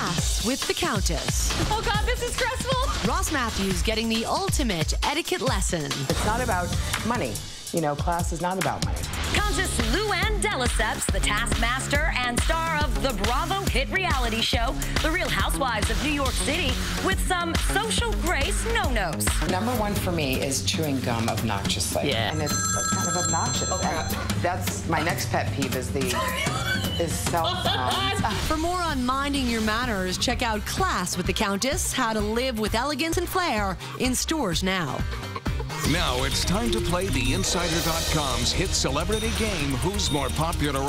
Class with the Countess. Oh God, this is stressful. Ross Mathews getting the ultimate etiquette lesson. It's not about money. You know, class is not about money. Countess Luann de Lesseps, the taskmaster and star of the Bravo hit reality show, The Real Housewives of New York City, with some social grace no-nos. Number one for me is chewing gum obnoxiously. Yeah. And it's kind of obnoxious. Oh, and that's my next pet peeve is the is cell phones. For more on minding your manners, check out Class with the Countess, How to Live with Elegance and Flair in stores now. Now it's time to play the Insider.com's hit celebrity game Who's More Popular